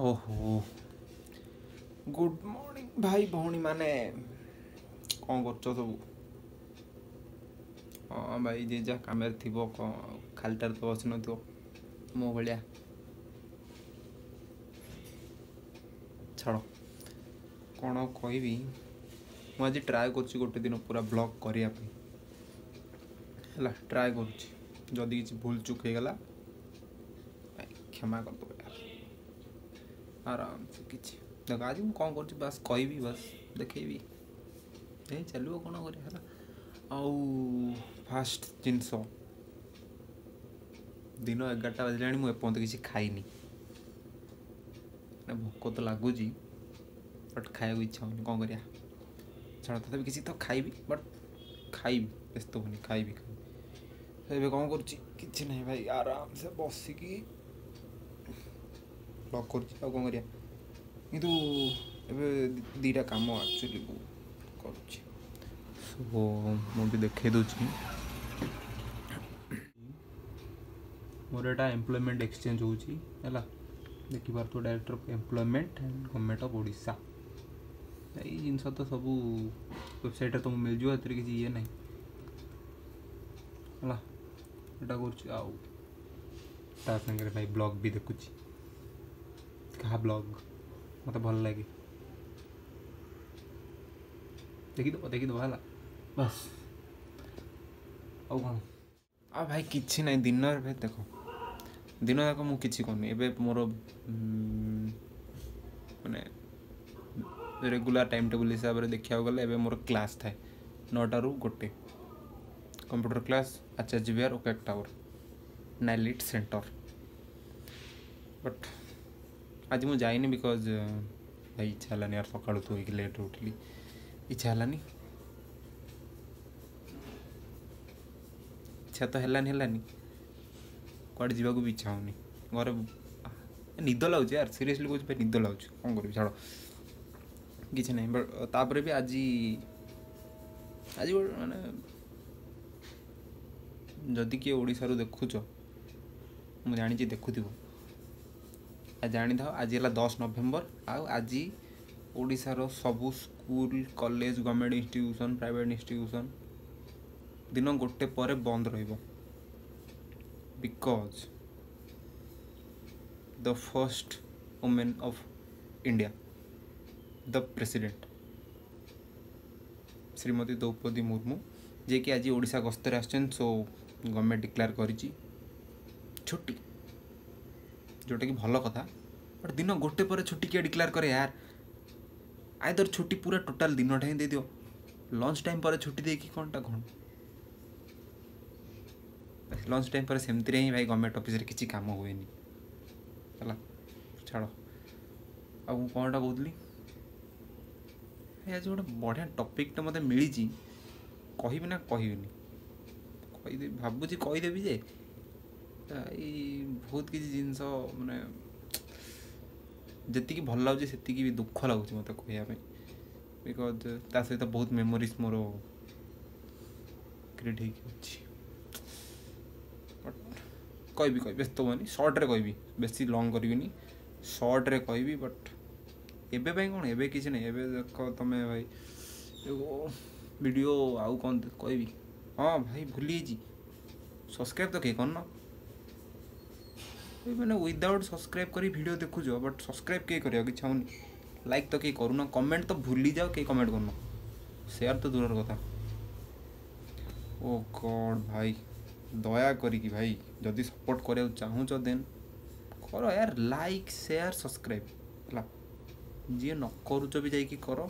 ଓହୋ good morning ଭାଇ ଭଉଣୀମାନେ କ'ଣ କରୁଛ ସବୁ ହଁ ଭାଇ ଯିଏ ଯାହା କାମରେ ଥିବ କ'ଣ ଖାଲିଟାରେ ତ ବସିନଥିବ ମୋ ଭଳିଆ ଛାଡ଼ କ'ଣ କହିବି ମୁଁ ଆଜି ଟ୍ରାଏ କରୁଛି ଗୋଟେ ଦିନ ପୁରା ବ୍ଲଗ୍ କରିବା ପାଇଁ ହେଲା ଟ୍ରାଏ କରୁଛି ଯଦି କିଛି ଭୁଲ ଚୁକ୍ ହେଇଗଲା ଭାଇ କ୍ଷମା କରିଦେବ आराम से किसी आज मुझे कौन कर बस कहबी बस देखेबी ए चल कौन कर फास्ट जिनस दिन एगारटा बजे मुझे किसी खाई भोक तो लगुच बट खाया इच्छा होनी कौन करा ଛାଡ଼ ତଥାପି କିଛି ତ ଖାଇବି ବଟ୍ ଖାଇବି ବ୍ୟସ୍ତ ହୁନି ଖାଇବି ଖାଇବି ଏବେ କ'ଣ କରୁଛି କିଛି ନାହିଁ ब्लक कर कौन कर दीटा कम एक्चुअली कर देख मोर एटा एम्प्लयमेंट एक्सचेंज होगा देखिपार थो director of employment and government of Odisha ये जिन तो सब वेबसाइट तुमको मिल जाए ये किसी ई ना है ये कर ब्लॉग भी देखुची ତାହା ବ୍ଲଗ୍ ମୋତେ ଭଲ ଲାଗେ ଦେଖିଦେବ ଦେଖିଦେବ ହେଲା ବାସ୍ ଆଉ କ'ଣ ଆଉ ଭାଇ କିଛି ନାହିଁ ଦିନରେ ଭାଇ ଦେଖ ଦିନ ଯାକ ମୁଁ କିଛି କରୁନି ଏବେ ମୋର ମାନେ ରେଗୁଲାର ଟାଇମ୍ ଟେବୁଲ୍ ହିସାବରେ ଦେଖିବାକୁ ଗଲେ ଏବେ ମୋର କ୍ଲାସ୍ ଥାଏ ନଅଟାରୁ ଗୋଟେ computer class Acharya Vihar OCAC tower NIELIT centre but ଆଜି ମୁଁ ଯାଇନି ବିକଜ୍ ଭାଇ ଇଚ୍ଛା ହେଲାନି ୟାର ସକାଳୁ ଶୋଇକି ଲେଟ୍ ଉଠିଲି ଇଚ୍ଛା ହେଲାନି ଇଚ୍ଛା ତ ହେଲାନି ହେଲାନି କୁଆଡ଼େ ଯିବାକୁ ବି ଇଚ୍ଛା ହେଉନି ଘରେ ନିଦ ଲାଗୁଛି ୟାର ସିରିୟସଲି କହୁଛି ଭାଇ ନିଦ ଲାଗୁଛି କ'ଣ କରିବି ଛାଡ଼ କିଛି ନାହିଁ ବଟ୍ ତାପରେ ବି ଆଜି ଆଜି ଗୋଟେ ମାନେ ଯଦି କିଏ ଓଡ଼ିଶାରୁ ଦେଖୁଛ ମୁଁ ଜାଣିଛି ଦେଖୁଥିବ जाणी था आज है दस नवेम्बर आज ओडार सब school college government institution private institution दिन गोटे पर बंद रिकज the first women of India the president Shrimati Droupadi Murmu जेकि आज ओडा गस्तर आ गवर्नमेंट डिक्लेयर कर छुट्टी ଯେଉଁଟାକି ଭଲ କଥା ବଟ୍ ଦିନ ଗୋଟେ ପରେ ଛୁଟି କିଏ ଡିକ୍ଲେୟାର କରେ ୟାର ଆଇ ଆଇଦର ଛୁଟି ପୁରା ଟୋଟାଲ ଦିନଟା ହିଁ ଦେଇଦିଅ ଲଞ୍ଚ ଟାଇମ୍ ପରେ ଛୁଟି ଦେଇକି କ'ଣଟା କ'ଣ ଲଞ୍ଚ ଟାଇମ୍ ପରେ ସେମିତିରେ ହିଁ ଭାଇ ଗଭର୍ଣ୍ଣମେଣ୍ଟ ଅଫିସରେ କିଛି କାମ ହୁଏନି ହେଲା ଛାଡ଼ ଆଉ ମୁଁ କ'ଣଟା କହୁଥିଲି ଆଜି ଗୋଟେ ବଢ଼ିଆ ଟପିକ୍ଟା ମୋତେ ମିଳିଛି କହିବି ନା କହିବିନି କହିଦେବି ଭାବୁଛି କହିଦେବି ଯେ ଏଇ ବହୁତ କିଛି ଜିନିଷ ମାନେ ଯେତିକି ଭଲ ଲାଗୁଛି ସେତିକି ବି ଦୁଃଖ ଲାଗୁଛି ମୋତେ କହିବା ପାଇଁ ବିକଜ୍ ତା ସହିତ ବହୁତ ମେମୋରିଜ୍ ମୋର କ୍ରିଏଟ୍ ହେଇକି ଅଛି ବଟ୍ କହିବି କହିବି ବ୍ୟସ୍ତ ହୁଅନି ସର୍ଟରେ କହିବି ବେଶୀ ଲଙ୍ଗ୍ କରିବିନି ସର୍ଟରେ କହିବି ବଟ୍ ଏବେ ପାଇଁ କ'ଣ ଏବେ କିଛି ନାହିଁ ଏବେ ଦେଖ ତମେ ଭାଇ ଭିଡ଼ିଓ ଆଉ କ'ଣ କହିବି ହଁ ଭାଇ ଭୁଲି ଯାଇଛି ସବସ୍କ୍ରାଇବ୍ ତ କେହି କରୁନ ମାନେ ୱିଦାଉଟ୍ ସବସ୍କ୍ରାଇବ୍ କରି ଭିଡ଼ିଓ ଦେଖୁଛ ବଟ୍ ସବସ୍କ୍ରାଇବ୍ କେହି କରିବାକୁ ଇଚ୍ଛା ହେଉନି ଲାଇକ୍ ତ କେହି କରୁନ କମେଣ୍ଟ ତ ଭୁଲିଯାଅ କେହି କମେଣ୍ଟ କରୁନ ସେୟାର ତ ଦୂରର କଥା ଓ ଗଡ଼ ଭାଇ ଦୟା କରିକି ଭାଇ ଯଦି ସପୋର୍ଟ କରିବାକୁ ଚାହୁଁଛ ଦେନ୍ କର ୟାର ଲାଇକ୍ ସେୟାର ସବସ୍କ୍ରାଇବ୍ ହେଲା ଯିଏ ନ କରୁଛ ବି ଯାଇକି କର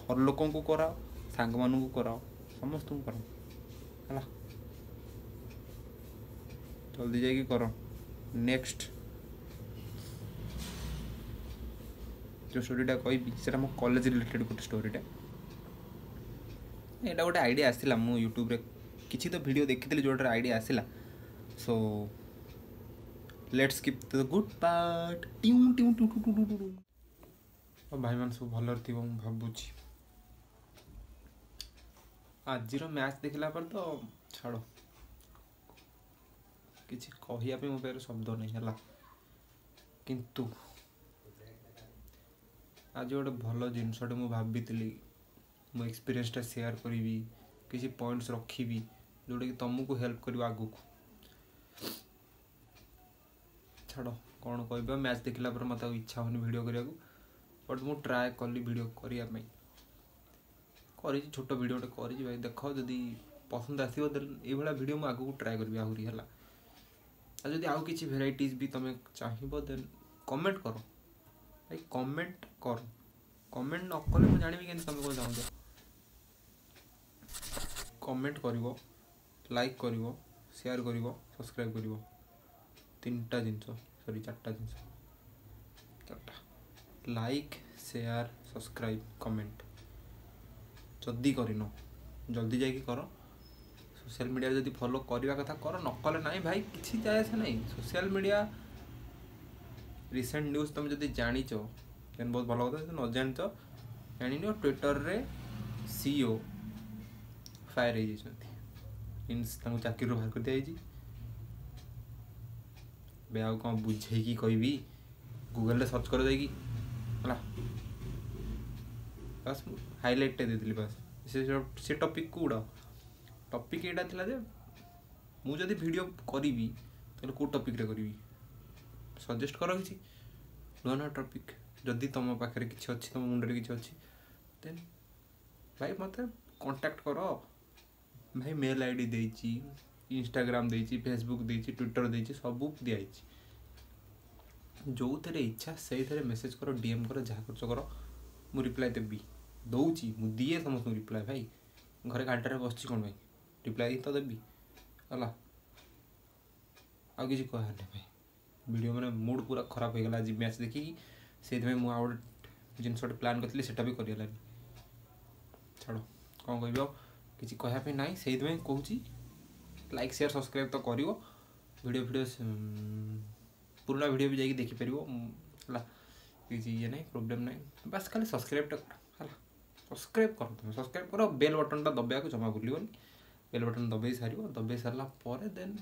ଘର ଲୋକଙ୍କୁ କରାଅ ସାଙ୍ଗମାନଙ୍କୁ କରାଅ ସମସ୍ତଙ୍କୁ କରାଅ ହେଲା ଜଲ୍ଦି ଯାଇକି କର नेक्स्ट जो ଷ୍ଟୋରିଟା କହିବି ସେଇଟା ମୋ କଲେଜ ରିଲେଟେଡ଼୍ ଗୋଟେ ଷ୍ଟୋରିଟା ଏଇଟା ଗୋଟେ ଆଇଡ଼ିଆ ଆସିଲା ମୁଁ ୟୁଟ୍ୟୁବରେ କିଛି ତ ଭିଡ଼ିଓ ଦେଖିଥିଲି ଯେଉଁଟାରେ ଆଇଡ଼ିଆ ଆସିଲା so let's keep the good part ଟିଉ ଟିଉ ଟୁ ଟୁ ଟୁ ଟୁ ଟୁ ଭାଇମାନେ ସବୁ ଭଲରେ ଥିବ ମୁଁ ଭାବୁଛି ଆଜିର ମ୍ୟାଚ୍ ଦେଖିଲା ପରେ ତ ଛାଡ଼ किसी कह मो शब्द नहीं है आज गोटे भल जिनस भाभी मो एक्सपीरियंसटा सेयार करी किसी पॉइंट्स रखी जोटा कि तुमको हेल्प कर आग को छाड़ कौन कह मैच देखला पर मत इच्छा होनी भिड करने को बट मुझ ट्राए कली भिड करने कर छोट कर देख जदि पसंद आसो ये भिड मुझ आगे ट्राए करी आहरी जदि आउ किसी भेरइट भी तुम चाह कमेंट कर भाई कमेंट कर कमेंट नक मुझे जानवी कमें कौन कमेंट कर लाइक कर सेयार कर सब्सक्राइब कर तीन टा जिन सरी चार्टा जिन चार्टा लाइक सेयार सब्सक्राइब कमेंट जल्दी कर जल्दी जाकि करो ସୋସିଆଲ ମିଡ଼ିଆ ଯଦି ଫଲୋ କରିବା କଥା କର ନ କଲେ ନାହିଁ ଭାଇ କିଛି ଯାଏ ସେ ନାହିଁ ସୋସିଆଲ ମିଡ଼ିଆ ରିସେଣ୍ଟ ନ୍ୟୁଜ୍ ତୁମେ ଯଦି ଜାଣିଛ ଦେନ୍ ବହୁତ ଭଲ କଥା ଯଦି ନ ଜାଣିଛ ଜାଣିନିଅ ଟ୍ୱିଟରରେ ସିଇଓ ଫାୟାର ହେଇଯାଇଛନ୍ତି ମିନ୍ସ ତାଙ୍କୁ ଚାକିରିରୁ ବାହାର କରିଦିଆଯାଇଛି ଏବେ ଆଉ କ'ଣ ବୁଝେଇକି କହିବି ଗୁଗଲରେ ସର୍ଚ୍ଚ କର ଯାଇକି ହେଲା ବାସ୍ ହାଇଲାଇଟ୍ଟା ଦେଇଦେଲି ବାସ୍ ସେ ଟପିକ୍କୁ ଉଡ଼ାଅ ଟପିକ୍ ଏଇଟା ଥିଲା ଯେ ମୁଁ ଯଦି ଭିଡ଼ିଓ କରିବି ତାହେଲେ କେଉଁ ଟପିକ୍ରେ କରିବି ସଜେଷ୍ଟ କର କିଛି ନୂଆ ନୂଆ ଟପିକ୍ ଯଦି ତୁମ ପାଖରେ କିଛି ଅଛି ତୁମ ମୁଣ୍ଡରେ କିଛି ଅଛି ଦେନ୍ ଭାଇ ମୋତେ କଣ୍ଟାକ୍ଟ କର ଭାଇ ମେଲ୍ ଆଇ ଡ଼ି ଦେଇଛି ଇନଷ୍ଟାଗ୍ରାମ୍ ଦେଇଛି ଫେସବୁକ୍ ଦେଇଛି ଟ୍ୱିଟର୍ ଦେଇଛି ସବୁ ଦିଆହେଇଛି ଯେଉଁଥିରେ ଇଚ୍ଛା ସେଇଥିରେ ମେସେଜ୍ କର ଡିଏମ୍ କର ଯାହା କରୁଛ କର ମୁଁ ରିପ୍ଲାଏ ଦେବି ଦେଉଛି ମୁଁ ଦିଏ ସମସ୍ତଙ୍କୁ ରିପ୍ଲାଏ ଭାଇ ଘରେ ଗାଡ଼ିଟାରେ ବସିଛି କ'ଣ ପାଇଁ रिप्लाई तो देवी है कि कहानी भाई भिड मैंने मुड पूरा खराब हो गला मैच देखी से मुझे जिनस प्लां करी से करानी छाड़ कौन कह कि कहना ना से कौच लाइक सेयार सब्सक्राइब तो कर भिड फिड पुराण भिड भी जाइ देखिपर है ये ना प्रोब्लेम ना बास खाली सब्सक्राइब है सब्सक्राइब कर सब्सक्राइब कर बेल बटन टा दबा जमा भूल ବେଲ୍ ବଟନ୍ ଦବେଇ ସାରିବ ଦବେଇ ସାରିଲା ପରେ ଦେନ୍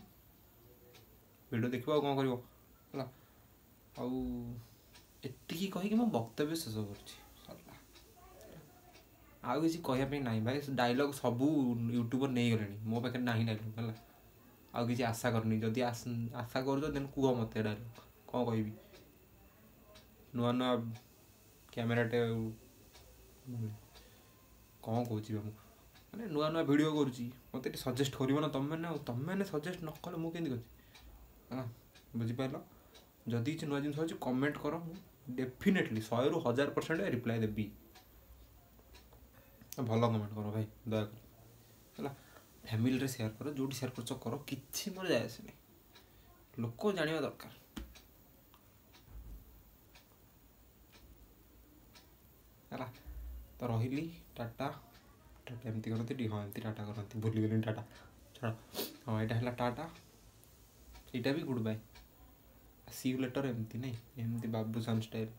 ଭିଡ଼ିଓ ଦେଖିବ ଆଉ କ'ଣ କରିବ ହେଲା ଆଉ ଏତିକି କହିକି ମୋ ବକ୍ତବ୍ୟ ଶେଷ କରୁଛି ସରିଲା ଆଉ କିଛି କହିବା ପାଇଁ ନାହିଁ ଭାଇ ଡାଇଲଗ୍ ସବୁ ୟୁଟ୍ୟୁବର୍ ନେଇଗଲେଣି ମୋ ପାଖରେ ନାହିଁ ଡାଇଲଗ୍ ହେଲା ଆଉ କିଛି ଆଶା କରୁନି ଯଦି ଆଶା କରୁଛ ଦେନ୍ କୁହ ମୋତେ ଡାଇଲଗ୍ କ'ଣ କହିବି ନୂଆ ନୂଆ କ୍ୟାମେରାଟେ କ'ଣ କହୁଛି ମୁଁ ମାନେ ନୂଆ ନୂଆ ଭିଡ଼ିଓ କରୁଛି ମୋତେ ଟିକେ ସଜେଷ୍ଟ କରିବ ନା ତୁମେମାନେ ଆଉ ତୁମେମାନେ ସଜେଷ୍ଟ ନ କଲେ ମୁଁ କେମିତି କରିଛି ହେଲା ବୁଝିପାରିଲ ଯଦି କିଛି ନୂଆ ଜିନିଷ ଅଛି କମେଣ୍ଟ କର ମୁଁ ଡେଫିନେଟଲି ଶହେରୁ ହଜାର ପରସେଣ୍ଟ ରିପ୍ଲାଏ ଦେବି ଭଲ କମେଣ୍ଟ କର ଭାଇ ଦୟାକରି ହେଲା ଫ୍ୟାମିଲିରେ ସେୟାର କର ଯେଉଁଠି ସେୟାର କରୁଛ କର କିଛି ମୋର ଯାଏ ଆସେନି ଲୋକ ଜାଣିବା ଦରକାର ହେଲା ତ ରହିଲି ଟାଟା ଟାଟା ଏମିତି କରନ୍ତି ହଁ ଏମିତି ଟାଟା କରନ୍ତି ଭୁଲିଗଲିଣି ଟାଟା ଛାଡ଼ ହଁ ଏଇଟା ହେଲା ଟାଟା ଏଇଟା ବି good bye see you later ଏମିତି ନାଇଁ ଏମିତି ବାବୁସାନ ଷ୍ଟାଇଲ୍